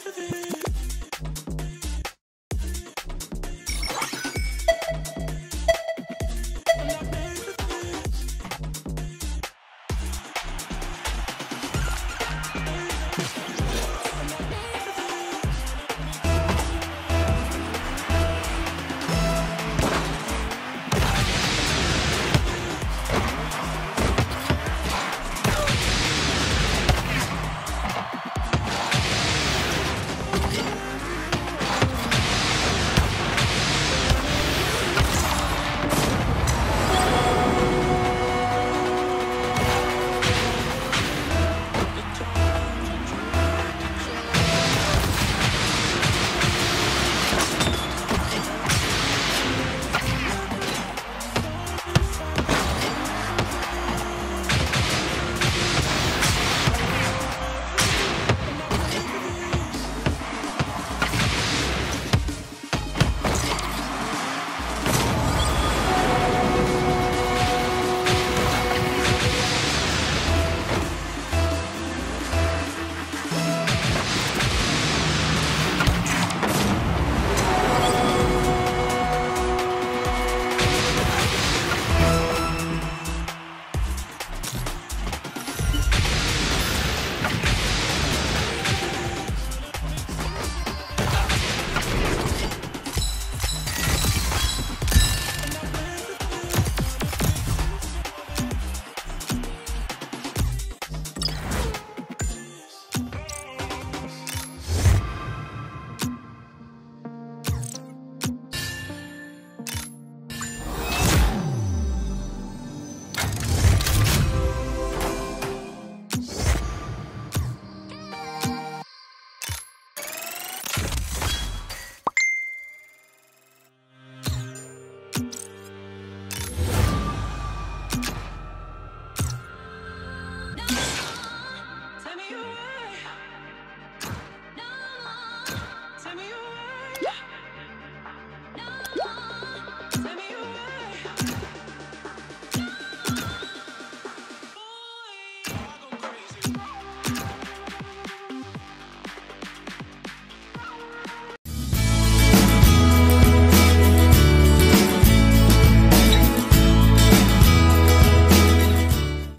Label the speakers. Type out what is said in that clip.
Speaker 1: to this.